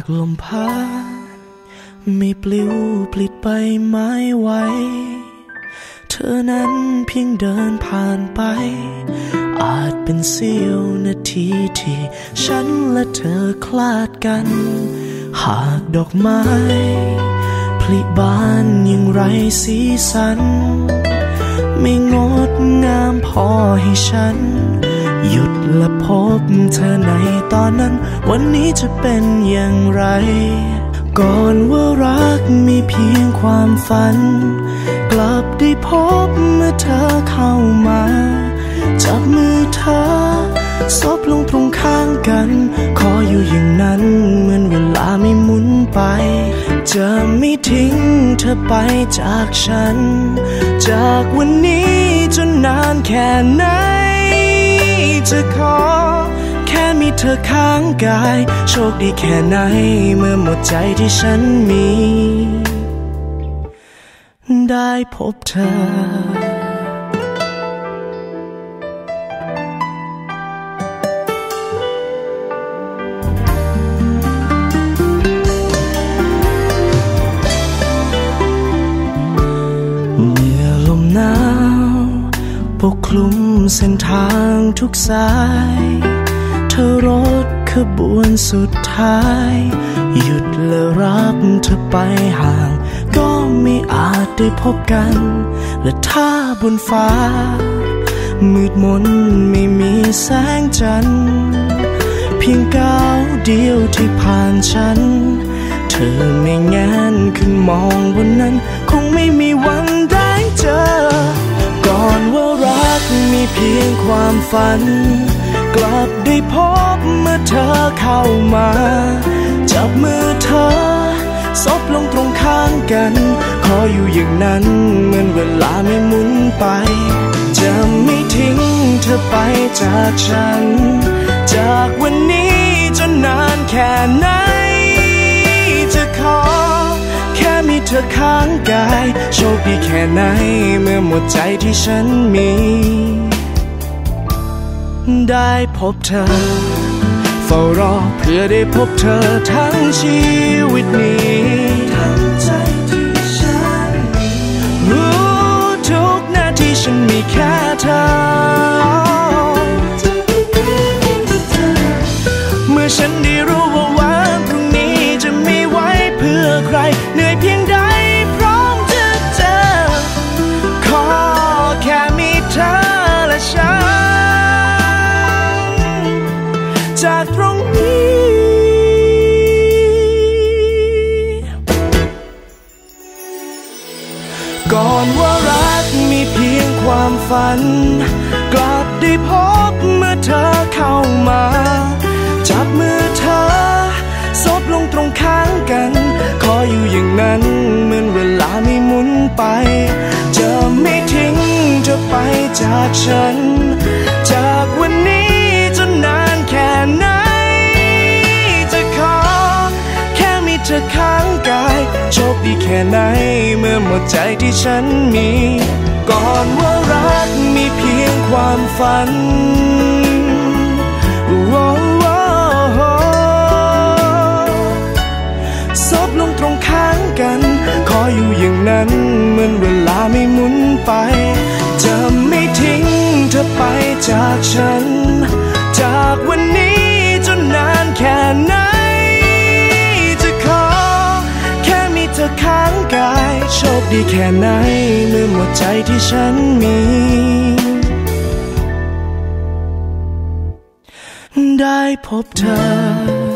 ากลมพัดไม่ปลิวปลิดไปไม้ไหวเธอนั้นเพียงเดินผ่านไป อาจเป็นเสี้ยวนาทีที่ฉันและเธอคลาดกัน หากดอกไม้ผลิบานยังไรสีสัน ไม่งดงามพอให้ฉัน หยุดและพบเธอในตอนนั้น วันนี้จะเป็นอย่างไร ก่อนว่ารักมีเพียงความฝัน กลับได้พบเมื่อเธอเข้ามาจับมือเธอซบลงตรงข้างกัน ขออยู่อย่างนั้นเหมือนเวลาไม่หมุนไป จะไม่ทิ้งเธอไปจากฉัน จากวันนี้จนนานแค่ไหน จะขอ แค่มีเธอข้างกาย โชคดีแค่ไหน เมื่อหมดใจที่ฉันมี ได้พบเธอ เส้นทางทุกสาย เธอรถขบวนสุดท้าย หยุดและรับเธอไปห่าง ก็ไม่อาจได้พบกัน และถ้าบนฟ้า มืดมนไม่มีแสงจันทร์เพียงก้าวเดียวที่ผ่านฉัน เธอไม่งนขึ้นมองบนนั้น คงไม่มีวันได้เจอ ความฝัน กลับได้พบเมื่อเธอเข้ามา จับมือเธอซบลงตรงข้างกัน ขออยู่อย่างนั้นเหมือนเวลาไม่หมุนไป จะไม่ทิ้งเธอไปจากฉัน จากวันนี้จนนานแค่ไหน จะขอ แค่มีเธอข้างกาย โชคดีแค่ไหนเมื่อหมดใจที่ฉันมี ได้พบเธอ เฝ้ารอเพื่อได้พบเธอทั้งชีวิตนี้ทั้งใจที่ฉันมีรู้ทุกนาทีฉันมีแค่เธอ ก่อนว่ารักมีเพียงความฝัน กลับได้พบเมื่อเธอเข้ามา จับมือเธอซบลงตรงข้างกัน ขออยู่อย่างนั้นเหมือนเวลาไม่หมุนไป จะไม่ทิ้งจะไปจากฉัน แค่ไหนเมื่อหมดใจที่ฉันมี ก่อนว่ารักมีเพียงความฝัน ดีแค่ไหนเมื่อหมดใจที่ฉันมี ได้พบเธอ